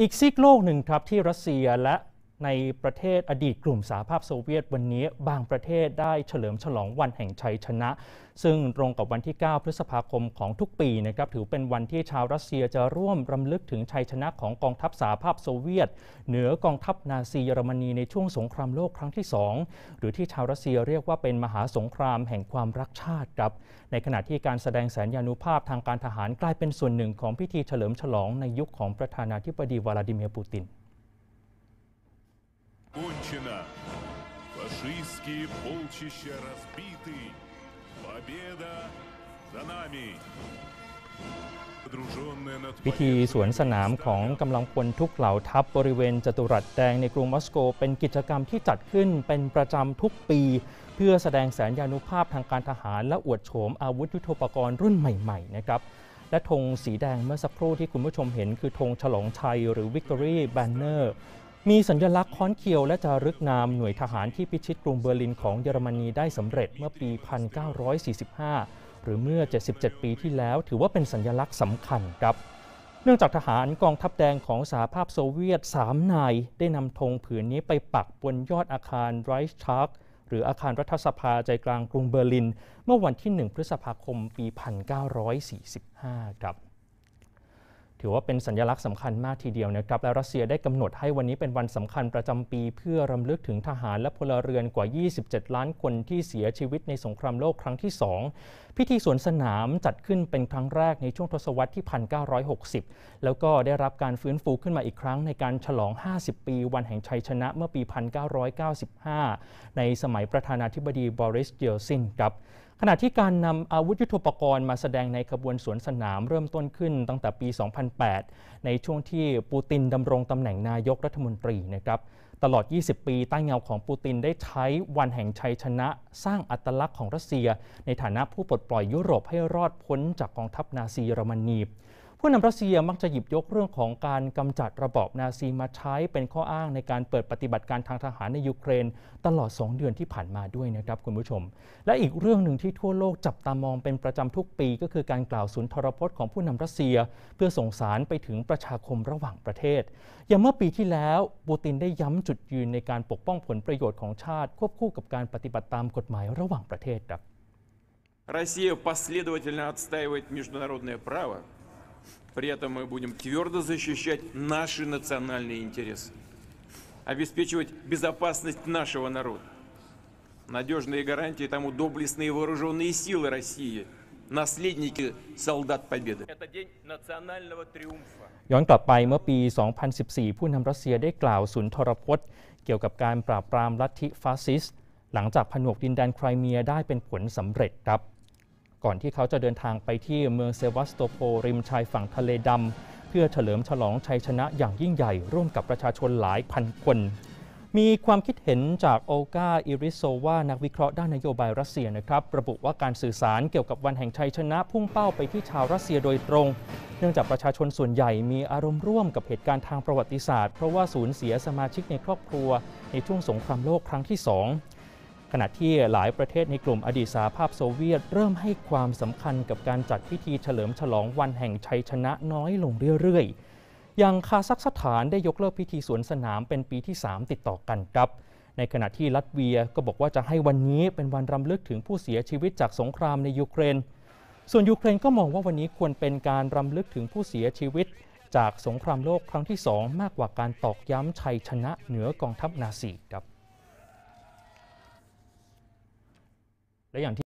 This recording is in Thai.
อีกซีกโลกหนึ่งครับที่รัสเซียและ ในประเทศอดีตกลุ่มสหภาพโซเวียตวันนี้บางประเทศได้เฉลิมฉลองวันแห่งชัยชนะ ซึ่งตรงกับวันที่ 9 พฤษภาคมของทุกปีนะครับถือเป็นวันที่ชาวรัสเซียจะร่วมรำลึกถึงชัยชนะของกองทัพสหภาพโซเวียต เหนือกองทัพนาซีเยอรมนีในช่วงสงครามโลกครั้งที่ 2 หรือที่ชาวรัสเซียเรียกว่าเป็นมหาสงครามแห่งความรักชาติครับในขณะที่การแสดงแสนยานุภาพทางการทหารกลายเป็นส่วนหนึ่งของพิธีเฉลิมฉลองในยุคของประธานาธิบดีวลาดิเมียร์ปูติน Кончено. Фашистские полчища разбиты. Победа за нами. Подруженная над พิธีสวนสนามของกำลังพลทุกเหล่าทัพบริเวณจตุรัสแดงในกรุงมอสโก เป็นกิจกรรมที่จัดขึ้นเป็นประจำทุกปี เพื่อแสดงแสนยานุภาพทางการทหาร และอวดโฉมอาวุธยุทโธปกรณ์รุ่นใหม่ๆนะครับและธงสีแดงเมื่อสักครู่ที่คุณผู้ชมเห็นคือธงฉลองชัยหรือ Victory Banner มีสัญลักษณ์ค้อนเคียวและจารึกนามหน่วยทหารที่พิชิตกรุงเบอร์ลินของเยอรมนีได้สำเร็จเมื่อปี 1945 หรือเมื่อ 77 ปีที่แล้ว ถือว่าเป็นสัญลักษณ์สำคัญครับ เนื่องจากทหารกองทัพแดงของสหภาพโซเวียต 3 นาย ได้นำธงผืนนี้ไปปักบนยอดอาคารไรชส์ทาคหรืออาคารรัฐสภาใจกลางกรุงเบอร์ลิน เมื่อวันที่ 1 พฤษภาคมปี 1945 ครับ ถือว่าเป็นสัญลักษณ์สำคัญมากทีเดียวนะครับและรัสเซียได้กำหนดให้วันนี้เป็นวันสำคัญประจำปี เพื่อรำลึกถึงทหารและพลเรือนกว่า 27 ล้านคนที่เสียชีวิตในสงครามโลกครั้งที่ 2 พิธีสวนสนามจัดขึ้นเป็นครั้งแรกในช่วงทศวรรษที่ 1960 แล้วก็ได้รับการฟื้นฟูขึ้นมาอีกครั้งในการฉลอง 50 ปี วันแห่งชัยชนะเมื่อปี 1995 ในสมัยประธานาธิบดีบอริสเยลซินครับขณะที่การนำอาวุธยุทโธปกรณ์มาแสดงในขบวนสวนสนามเริ่มต้นขึ้นตั้งแต่ปี 2008 ในช่วงที่ปูตินดำรงตำแหน่งนายกรัฐมนตรีนะครับ ตลอด 20 ปีใต้เงาของปูตินได้ใช้วันแห่งชัยชนะ สร้างอัตลักษณ์ของรัสเซีย ในฐานะผู้ปลดปล่อยยุโรปให้รอดพ้นจากกองทัพนาซีเยอรมนี ผู้นำรัสเซียมักจะหยิบยกเรื่องของการกำจัดระบอบนาซีมาใช้เป็นข้ออ้างในการเปิดปฏิบัติการทางทหารในยูเครน ตลอด 2 เดือนที่ผ่านมาด้วยนะครับคุณผู้ชม และอีกเรื่องหนึ่งที่ทั่วโลกจับตามองเป็นประจำทุกปี ก็คือการกล่าวสุนทรพจน์ของผู้นำรัสเซีย เพื่อส่งสารไปถึงประชาคมระหว่างประเทศ อย่างเมื่อปีที่แล้วปูตินได้ย้ำจุดยืนในการปกป้องผลประโยชน์ของชาติ ควบคู่กับการปฏิบัติตามกฎหมายระหว่างประเทศครับ Россия последовательно отстаивает международное право, при этом мы будем твердо защищать наши национальные интересы, обеспечивать безопасность нашего народа. Надежные гарантии тому доблестные вооруженные силы России, наследники солдат Победы. Это день национального триумфа. ย้อนกลับไปเมื่อปี 2014 ผู้นำรัสเซียได้กล่าวสุนทรพจน์ เกี่ยวกับการปราบปรามลัทธิฟาสซิสต์หลังจากผนวกดินแดนไครเมียได้เป็นผลสำเร็จครับ ก่อนที่เขาจะเดินทางไปที่เมืองเซวัสโตโปลริมชายฝั่งทะเลดำ เพื่อเฉลิมฉลองชัยชนะอย่างยิ่งใหญ่ ร่วมกับประชาชนหลายพันคน มีความคิดเห็นจากโอลกาอิริโซวานักวิเคราะห์ด้านนโยบายรัสเซียนะครับ ระบุว่าการสื่อสารเกี่ยวกับวันแห่งชัยชนะพุ่งเป้าไปที่ชาวรัสเซียโดยตรง เนื่องจากประชาชนส่วนใหญ่มีอารมณ์ร่วมกับเหตุการณ์ทางประวัติศาสตร์เพราะว่าสูญเสียสมาชิกในครอบครัว ในช่วงสงครามโลกครั้งที่สอง ขณะที่หลายประเทศในกลุ่มอดีตสหภาพโซเวียต เริ่มให้ความสำคัญกับการจัดพิธีเฉลิมฉลองวันแห่งชัยชนะน้อยลงเรื่อยๆ อย่างคาซัคสถานได้ยกเลิกพิธีสวนสนามเป็นปีที่ 3 ติดต่อกันครับ ในขณะที่ลัตเวียก็บอกว่าจะให้วันนี้เป็นวันรำลึกถึงผู้เสียชีวิตจากสงครามในยูเครน ส่วนยูเครนก็มองว่าวันนี้ควรเป็นการรำลึกถึงผู้เสียชีวิต จากสงครามโลกครั้งที่ 2 มากกว่าการตอกย้ำชัยชนะเหนือกองทัพนาซีครับ และอย่างที่